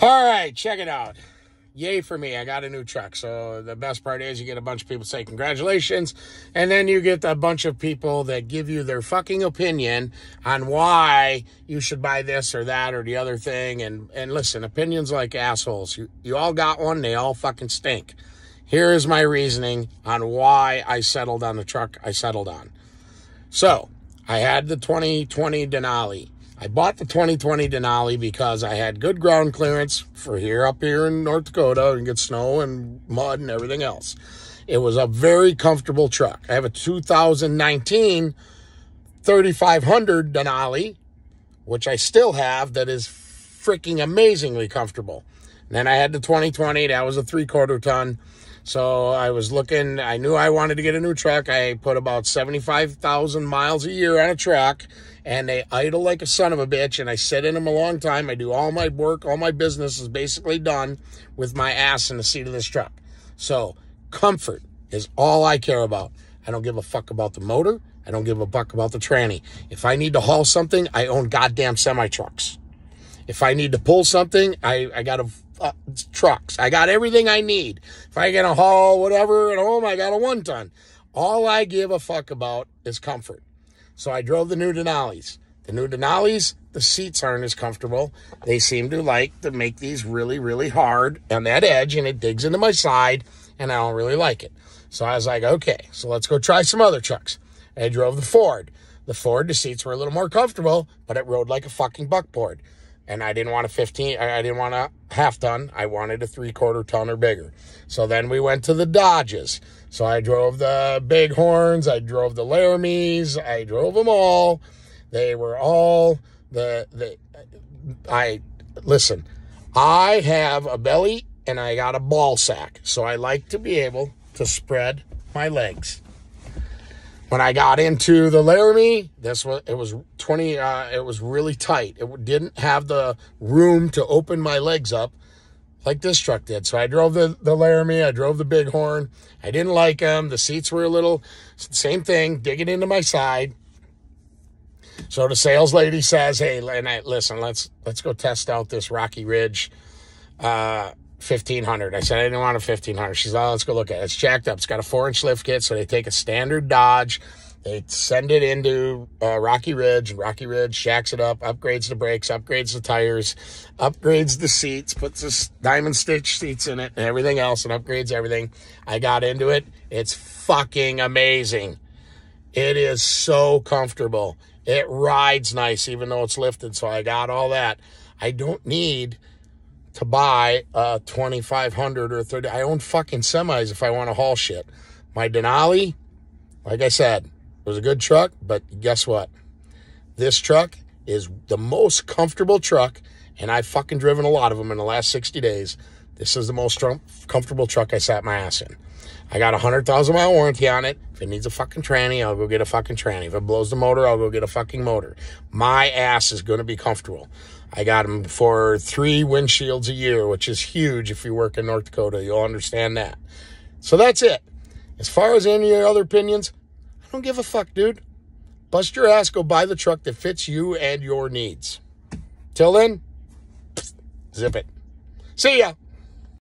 All right, check it out. Yay for me. I got a new truck. So the best part is you get a bunch of people say congratulations. And then you get a bunch of people that give you their fucking opinion on why you should buy this or that or the other thing. And, and listen, opinions like assholes. You, you all got one. They all fucking stink. Here is my reasoning on why I settled on the truck I settled on. So I had the 2020 Denali. I bought the 2020 Denali because I had good ground clearance for here up here in North Dakota and get snow and mud and everything else. It was a very comfortable truck. I have a 2019 3500 Denali, which I still have, that is freaking amazingly comfortable. And then I had the 2020, that was a three quarter ton. So I was looking, I knew I wanted to get a new truck. I put about 75,000 miles a year on a truck and they idle like a son of a bitch. And I sit in them a long time. I do all my work, all my business is basically done with my ass in the seat of this truck. So comfort is all I care about. I don't give a fuck about the motor. I don't give a fuck about the tranny. If I need to haul something, I own goddamn semi trucks. If I need to pull something, I, I got a uh, trucks. I got everything I need. If I get a haul, whatever, at home, I got a one ton. All I give a fuck about is comfort. So I drove the new Denali's. The new Denali's, the seats aren't as comfortable. They seem to like to make these really, really hard on that edge, and it digs into my side, and I don't really like it. So I was like, okay, so let's go try some other trucks. I drove the Ford. The Ford, the seats were a little more comfortable, but it rode like a fucking buckboard and I didn't want a 15, I didn't want a half ton. I wanted a three quarter ton or bigger. So then we went to the Dodges. So I drove the Bighorns, I drove the Laramies, I drove them all. They were all the, the, I, listen, I have a belly and I got a ball sack. So I like to be able to spread my legs when I got into the Laramie, this was it was 20 uh, it was really tight. It didn't have the room to open my legs up like this truck did. So I drove the the Laramie, I drove the Bighorn. I didn't like them. The seats were a little same thing, digging into my side. So the sales lady says, "Hey, and I, listen, let's let's go test out this Rocky Ridge uh 1500. I said I didn't want a 1500. She's like, oh, let's go look at it. It's jacked up. It's got a four inch lift kit. So they take a standard Dodge, they send it into uh, Rocky Ridge, Rocky Ridge shacks it up, upgrades the brakes, upgrades the tires, upgrades the seats, puts this diamond stitch seats in it and everything else, and upgrades everything. I got into it. It's fucking amazing. It is so comfortable. It rides nice, even though it's lifted. So I got all that. I don't need to buy a 2500 or 30. I own fucking semis if I want to haul shit. My Denali, like I said, was a good truck, but guess what? This truck is the most comfortable truck, and I've fucking driven a lot of them in the last 60 days. This is the most comfortable truck I sat my ass in. I got a 100,000 mile warranty on it. If it needs a fucking tranny, I'll go get a fucking tranny. If it blows the motor, I'll go get a fucking motor. My ass is going to be comfortable. I got them for three windshields a year, which is huge if you work in North Dakota. You'll understand that. So that's it. As far as any other opinions, I don't give a fuck, dude. Bust your ass, go buy the truck that fits you and your needs. Till then, zip it. See ya.